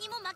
也も嘛。